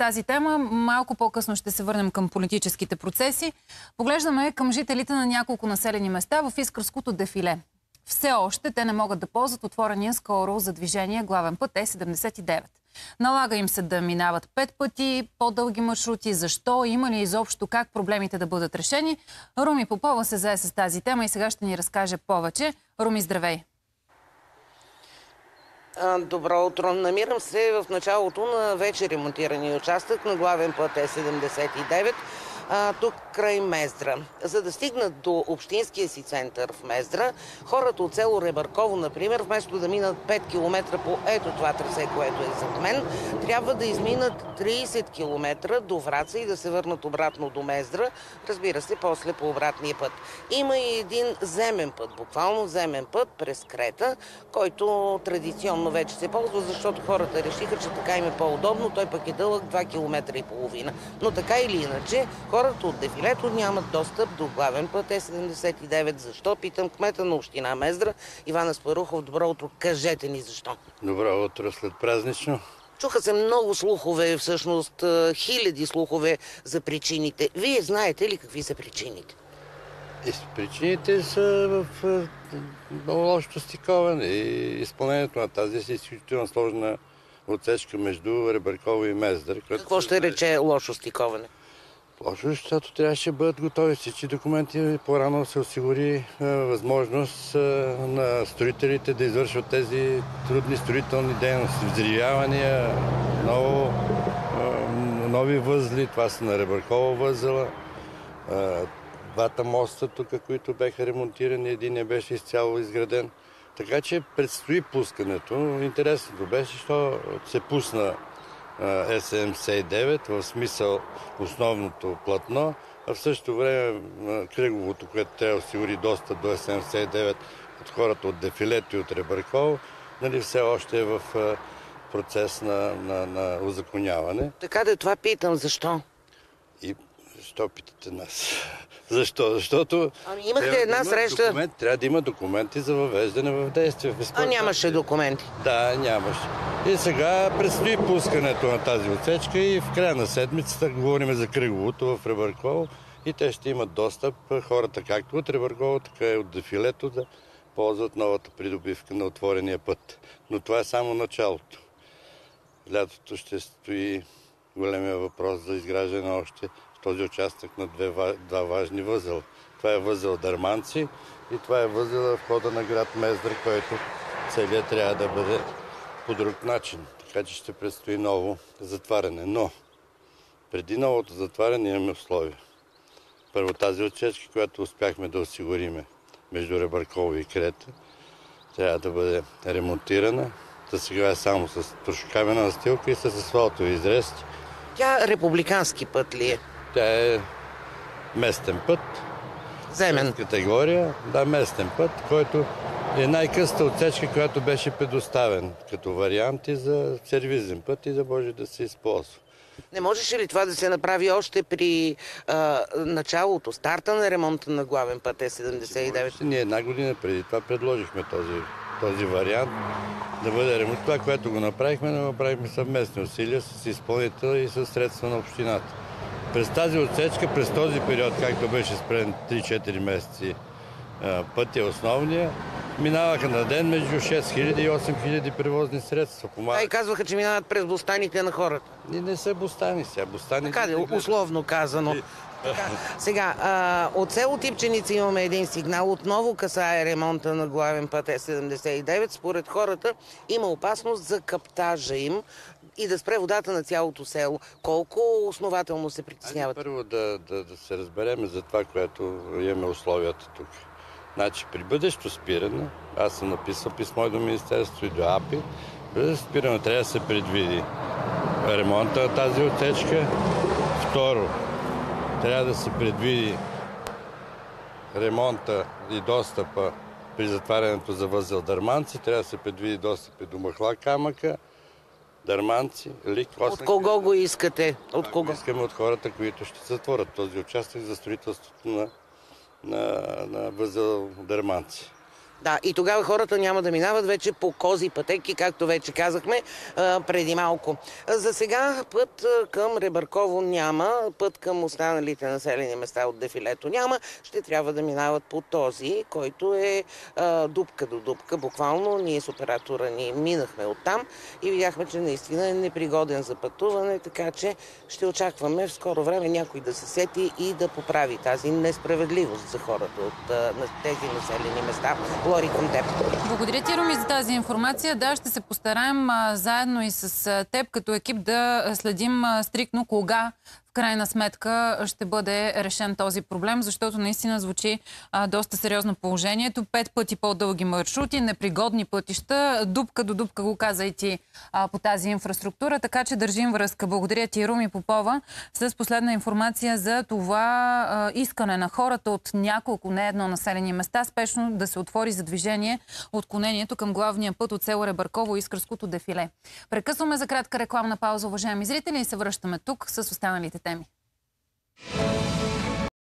тази тема. Малко по-късно ще се върнем към политическите процеси. Поглеждаме към жителите на няколко населени места в Искърското дефиле. Все още те не могат да ползват отворения скоро за движение главен път Е79. Налага им се да минават пет пъти по-дълги маршрути. Защо? Има ли изобщо как проблемите да бъдат решени? Руми Попова се зае с тази тема и сега ще ни разкаже повече. Руми, здравей! Добро утро. Намирам се в началото на вече ремонтирания участък на главен път Е79 а, тук край Мездра. За да стигнат до общинския си център в Мездра, хората от село Ребърково, например, вместо да минат 5 км по ето това трасе, което е зад мен, трябва да изминат 30 км до Враца и да се върнат обратно до Мездра, разбира се, после по обратния път. Има и един земен път, буквално земен път през Крета, който традиционно вече се ползва, защото хората решиха, че така им е по-удобно. Той пък е дълъг 2 км и половина. Но така или иначе, хората от дефилето нямат достъп до главен път Е79. Защо? Питам кмета на община Мездра, Ивана Спарухов. Добро утро. Кажете ни защо. Добро утро след празнично. Чуха се много слухове, всъщност хиляди слухове за причините. Вие знаете ли какви са причините? И причините са в много лошото стиковане и изпълнението на тази изключително сложна отсечка между Ребърково и Мездър. Какво ще рече лошо стиковане? Лошо, защото трябваше да бъдат готови всички документи. По-рано се осигури е, възможност е, на строителите да извършват тези трудни строителни дейности. Взривявания, ново, е, нови възли, това са на Ребъркова възела. Двата моста тук, които беха ремонтирани, един не беше изцяло изграден. Така че предстои пускането. Интересното беше, що се пусна СМС-9 в смисъл основното платно, а в същото време кръговото, което трябва да осигури достъп до СМС-9 от хората от Дефилето и от Ребърков, нали, все още е в процес на, на, на узаконяване. Така да това питам, защо? И защо питате нас? Защо? Защото... Ами имахте една да среща... Документ, трябва да има документи за въвеждане в действие. В а нямаше документи? Да, нямаше. И сега предстои пускането на тази отсечка и в края на седмицата говорим за кръговото в Ребърково и те ще имат достъп, хората както от Ребърково, така и от дефилето да ползват новата придобивка на отворения път. Но това е само началото. Лятото ще стои големия въпрос за изграждане още този участък на две, два важни възела. Това е възел Дърманци и това е възел в хода на град Мездър, който целият трябва да бъде по друг начин. Така че ще предстои ново затваряне. Но преди новото затваряне имаме условия. Първо тази отсечка, която успяхме да осигуриме между Ребърково и Крета, трябва да бъде ремонтирана. За сега е само с трошкамена настилка и с асфалтови изрезки. Тя републикански път ли е? Тя е местен път. Земен. Категория, да, местен път, който е най-къста отсечка, която беше предоставен като варианти за сервизен път и да може да се използва. Не можеше ли това да се направи още при а, началото, старта на ремонта на главен път Е79? Ние една година преди това предложихме този, този вариант да бъде ремонт. Това, което го направихме, но направихме съвместни усилия с изпълнител и с средства на общината. През тази отсечка, през този период, както беше спрен 3-4 месеци пътя основния, минаваха на ден между 6000 и 8000 превозни средства. А и казваха, че минават през бустаните на хората. И не са бустани сега. Бустани така, условно казано. Сега, а, от село Типченица имаме един сигнал. Отново касае ремонта на главен път Е79. Според хората има опасност за каптажа им и да спре водата на цялото село. Колко основателно се притесняват? Айде първо да, да, да се разбереме за това, което имаме условията тук. Значи при бъдещо спиране, аз съм написал писмо до Министерство и до АПИ, бъдещо спиране трябва да се предвиди ремонта на тази отечка. Второ, трябва да се предвиди ремонта и достъпа при затварянето за възел Дърманци. Трябва да се предвиди достъп и до махла камъка, Дърманци, Лик. От кого го искате? От кого? Искаме от хората, които ще затворят този участък за строителството на, на, на възел Дърманци. Да, и тогава хората няма да минават вече по кози пътеки, както вече казахме преди малко. За сега път към Ребърково няма, път към останалите населени места от дефилето няма. Ще трябва да минават по този, който е дупка до дупка. Буквално ние с оператора ни минахме оттам и видяхме, че наистина е непригоден за пътуване, така че ще очакваме в скоро време някой да се сети и да поправи тази несправедливост за хората от тези населени места. Лори към теб. Благодаря ти, Руми, за тази информация. Да, ще се постараем а, заедно и с а, теб като екип да следим а, стрикно кога в крайна сметка ще бъде решен този проблем, защото наистина звучи а, доста сериозно положението. Пет пъти по-дълги маршрути, непригодни пътища, дупка до дупка го каза и ти а, по тази инфраструктура, така че държим връзка. Благодаря ти, Руми Попова, с последна информация за това а, искане на хората от няколко, не едно населени места, спешно да се отвори за движение отклонението към главния път от село Ребърково и Искърското дефиле. Прекъсваме за кратка рекламна пауза, уважаеми зрители, и се връщаме тук с останалите them.